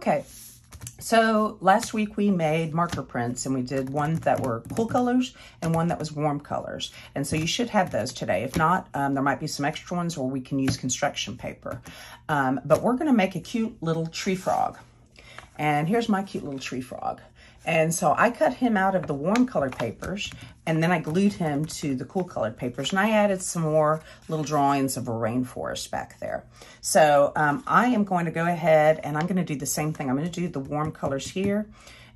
Okay, so last week we made marker prints and we did one that were cool colors and one that was warm colors. And so you should have those today. If not, um, there might be some extra ones or we can use construction paper. Um, but we're gonna make a cute little tree frog. And here's my cute little tree frog. And so I cut him out of the warm color papers and then I glued him to the cool colored papers and I added some more little drawings of a rainforest back there. So um, I am going to go ahead and I'm going to do the same thing. I'm going to do the warm colors here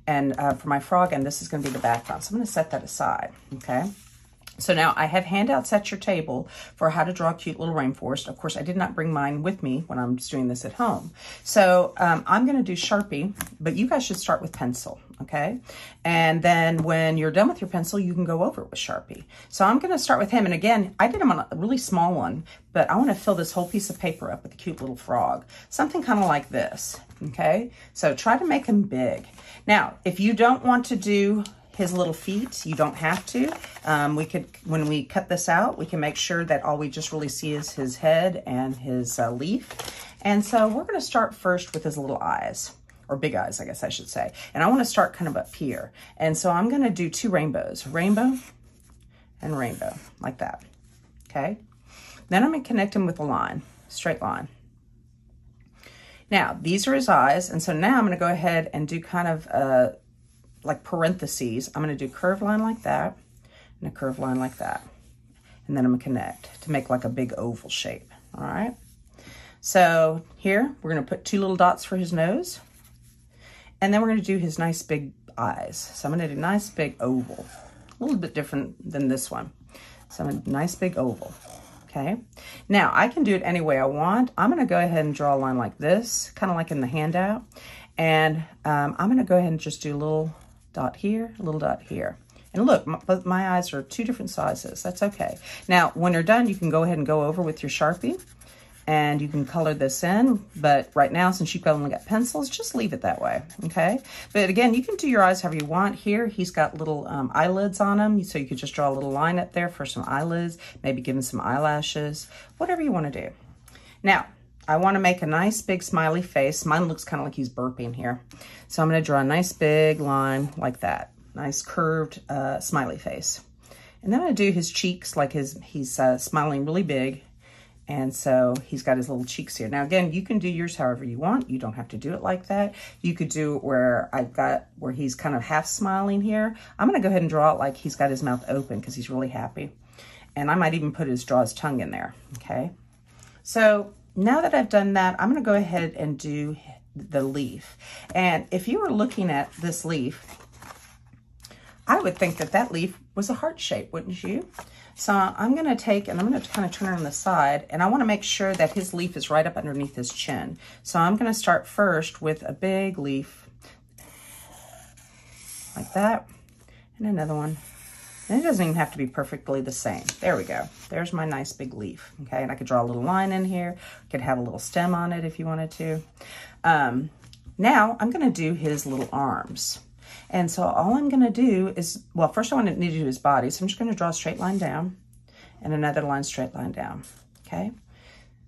and uh, for my frog and this is going to be the background. So I'm going to set that aside, okay? So now I have handouts at your table for how to draw a cute little rainforest. Of course, I did not bring mine with me when I'm doing this at home. So um, I'm going to do Sharpie, but you guys should start with pencil, okay? And then when you're done with your pencil, you can go over it with Sharpie. So I'm going to start with him. And again, I did him on a really small one, but I want to fill this whole piece of paper up with a cute little frog. Something kind of like this, okay? So try to make him big. Now, if you don't want to do his little feet. You don't have to. Um, we could, when we cut this out, we can make sure that all we just really see is his head and his uh, leaf. And so we're going to start first with his little eyes or big eyes, I guess I should say. And I want to start kind of up here. And so I'm going to do two rainbows, rainbow and rainbow like that. Okay. Then I'm going to connect him with a line, straight line. Now, these are his eyes. And so now I'm going to go ahead and do kind of a like parentheses. I'm going to do curved line like that and a curved line like that. And then I'm to connect to make like a big oval shape. All right. So here we're going to put two little dots for his nose. And then we're going to do his nice big eyes. So I'm to do nice big oval. A little bit different than this one. So I'm a nice big oval. Okay. Now I can do it any way I want. I'm going to go ahead and draw a line like this, kind of like in the handout. And um, I'm going to go ahead and just do a little dot here, a little dot here. And look, my, my eyes are two different sizes. That's okay. Now, when you're done, you can go ahead and go over with your Sharpie and you can color this in. But right now, since you've only got pencils, just leave it that way, okay? But again, you can do your eyes however you want. Here, he's got little um, eyelids on him, so you could just draw a little line up there for some eyelids, maybe give him some eyelashes, whatever you want to do. Now, I want to make a nice big smiley face. Mine looks kind of like he's burping here. So I'm going to draw a nice big line like that. Nice curved uh, smiley face. And then I do his cheeks like his he's uh, smiling really big. And so he's got his little cheeks here. Now, again, you can do yours however you want. You don't have to do it like that. You could do where I've got, where he's kind of half smiling here. I'm going to go ahead and draw it like he's got his mouth open because he's really happy. And I might even put his, draw his tongue in there, okay? So now that I've done that, I'm going to go ahead and do the leaf. And if you were looking at this leaf, I would think that that leaf was a heart shape, wouldn't you? So I'm going to take, and I'm going to kind of turn it on the side, and I want to make sure that his leaf is right up underneath his chin. So I'm going to start first with a big leaf, like that, and another one and it doesn't even have to be perfectly the same. There we go. There's my nice big leaf. Okay, and I could draw a little line in here. Could have a little stem on it if you wanted to. Um, now I'm going to do his little arms. And so all I'm going to do is, well, first I want to need to do his body. So I'm just going to draw a straight line down and another line straight line down. Okay.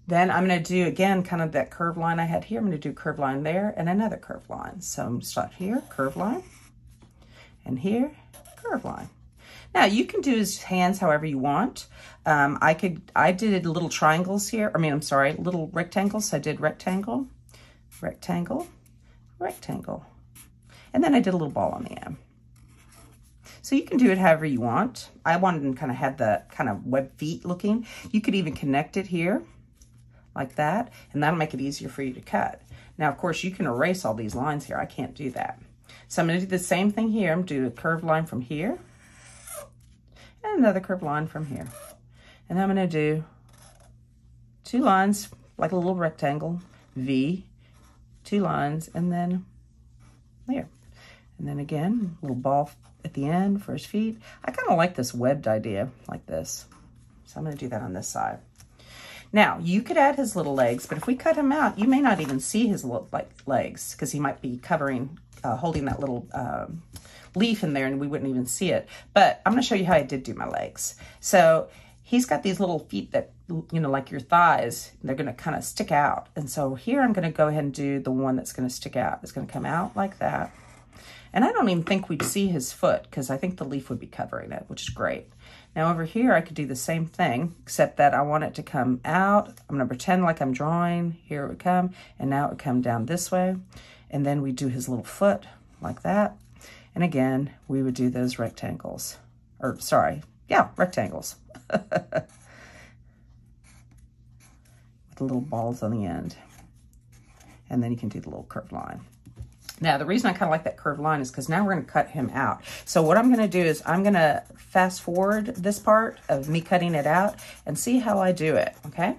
Then I'm going to do, again, kind of that curved line I had here. I'm going to do curved line there and another curved line. So I'm to start here, curved line, and here, curved line. Now you can do his hands however you want. Um, I could, I did little triangles here. I mean, I'm sorry, little rectangles. I did rectangle, rectangle, rectangle. And then I did a little ball on the end. So you can do it however you want. I wanted to kind of have the kind of web feet looking. You could even connect it here like that, and that'll make it easier for you to cut. Now, of course, you can erase all these lines here. I can't do that. So I'm going to do the same thing here. I'm to do a curved line from here and another curved line from here. And I'm going to do two lines, like a little rectangle, V, two lines, and then there. And then again, a little ball at the end for his feet. I kind of like this webbed idea, like this. So I'm going to do that on this side. Now, you could add his little legs, but if we cut him out, you may not even see his little like legs because he might be covering, uh, holding that little um, leaf in there and we wouldn't even see it. But I'm going to show you how I did do my legs. So he's got these little feet that you know, like your thighs, they're going to kind of stick out. And so here I'm going to go ahead and do the one that's going to stick out. It's going to come out like that. And I don't even think we'd see his foot because I think the leaf would be covering it, which is great. Now over here, I could do the same thing, except that I want it to come out. I'm going to pretend like I'm drawing. Here it would come, and now it would come down this way. And then we do his little foot like that. And again, we would do those rectangles. Or, sorry, yeah, rectangles. With the little balls on the end. And then you can do the little curved line. Now, the reason I kind of like that curved line is because now we're going to cut him out. So what I'm going to do is I'm going to fast forward this part of me cutting it out and see how I do it, okay?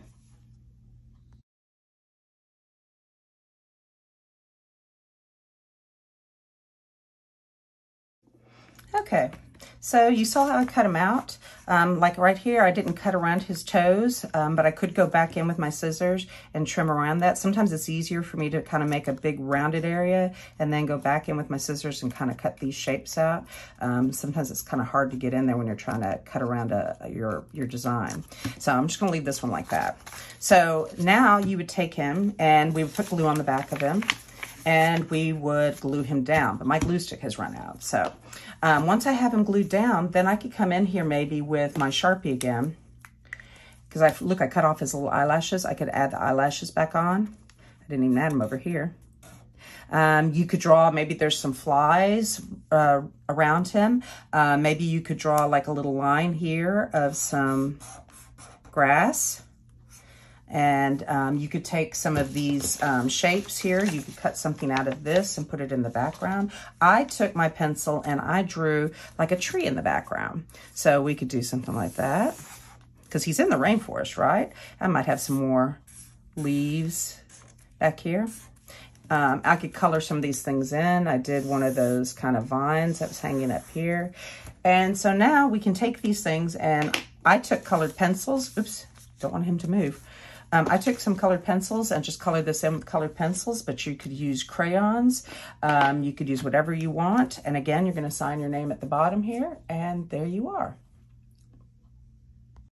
Okay, so you saw how I cut him out. Um, like right here, I didn't cut around his toes, um, but I could go back in with my scissors and trim around that. Sometimes it's easier for me to kind of make a big rounded area and then go back in with my scissors and kind of cut these shapes out. Um, sometimes it's kind of hard to get in there when you're trying to cut around a, a, your, your design. So I'm just gonna leave this one like that. So now you would take him and we would put glue on the back of him and we would glue him down. But my glue stick has run out. So um, once I have him glued down, then I could come in here maybe with my Sharpie again. Because I look, I cut off his little eyelashes. I could add the eyelashes back on. I didn't even add them over here. Um, you could draw, maybe there's some flies uh, around him. Uh, maybe you could draw like a little line here of some grass. And um, you could take some of these um, shapes here. You could cut something out of this and put it in the background. I took my pencil and I drew like a tree in the background. So we could do something like that because he's in the rainforest, right? I might have some more leaves back here. Um, I could color some of these things in. I did one of those kind of vines that was hanging up here. And so now we can take these things and I took colored pencils. Oops, don't want him to move. Um, I took some colored pencils and just colored this in with colored pencils, but you could use crayons. Um, you could use whatever you want. And again, you're going to sign your name at the bottom here, and there you are.